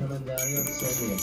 他们家又吃你。